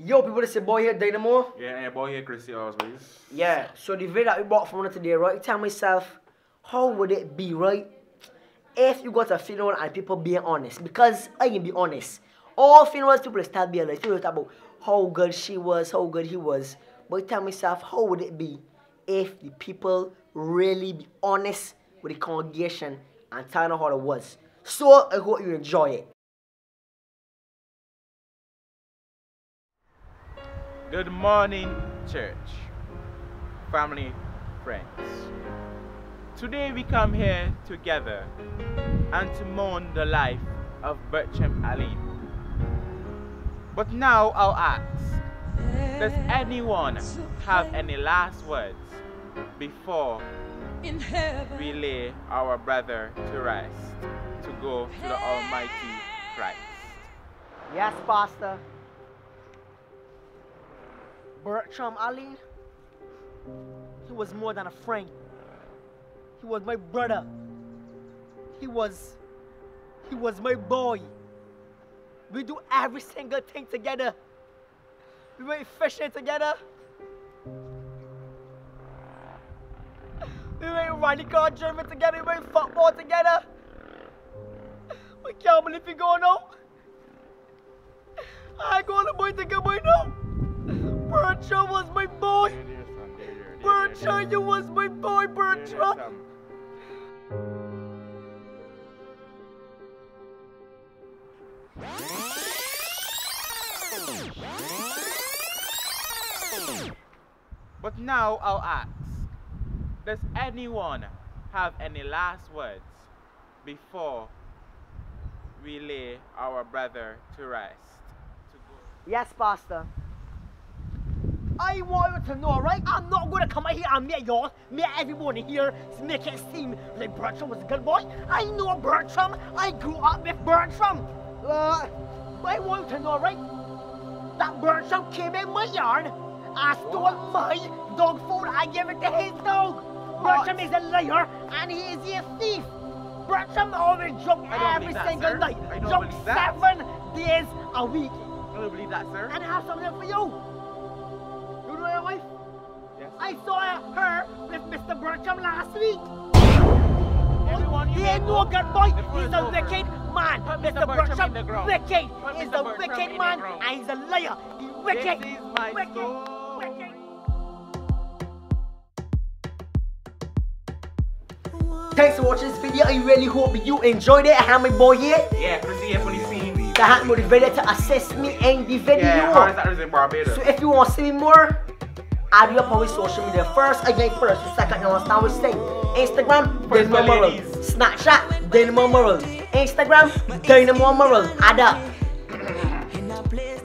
Yo, people, this is boy here, Dynamo. Yeah, yeah, boy here, Chrissy always. Yeah, so the video that we bought from today, right? Tell myself, how would it be, right? If you got a funeral and people being honest, because I can be honest, all funerals people start being honest. People talk about how good she was, how good he was. But tell myself, how would it be if the people really be honest with the congregation and tell them how it was? So I hope you enjoy it. Good morning, church, family, friends. Today we come here together and to mourn the life of Bertram Aline. But now I'll ask, does anyone have any last words before we lay our brother to rest to go to the Almighty Christ? Yes, Pastor. Bertram Ali, he was more than a friend. He was my brother. He was, he was my boy. We do every single thing together. We went fishing together. We went running car driving together. We went football together. I can't believe you're going out. I go on to boy take a boy now. Bertram was my boy. Bertram, you was my boy, Bertram. But now I'll ask, does anyone have any last words before we lay our brother to rest? To go? Yes, Pastor. I want you to know, right? I'm not going to come out here and meet y'all, meet everyone here, make it seem like Bertram was a good boy. I know Bertram. I grew up with Bertram. Uh, I want you to know, right? That Bertram came in my yard and stole my dog food. I gave it to his dog. Bertram is a liar and he is a thief. Bertram always drunk every that, single sir. night. I drunk seven days a week. I don't believe that, sir. And I have something for you. You your wife? Yes. I saw her with Mr. Bertram last week. Everyone, He ain't no good boy. He's is a wicked man. Mr. Mr. Bertram Bertram, in the ground. wicked. He's a wicked man and he's a liar. He's wicked. This is my wicked. soul. Wicked. Thanks for watching this video. I really hope you enjoyed it. I have my boy here Yeah, Chrissy here for the scene. that had motivated to assist me in the video. Yeah, hard as that is in Barbados. So if you want to see me more, add me up on social media first. Again, first, the second, you understand what I'm saying. Instagram, Dynamo Murrell. Snapchat, Dynamo Murrell. Instagram, Dynamo Murrell. Add up.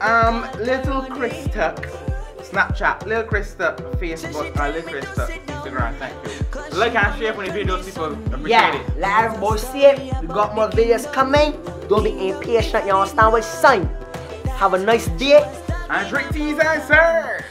Um, Little Chris Tuck, Snapchat, Little Chris Tuck, Facebook, uh, Little Chris Tuck, Instagram, thank you. Like and share for the videos, people appreciate Yeah, it. let everybody see it. We got more videos coming. Don't be impatient, you understand what I'm saying. Have a nice day. And drink teas and sir.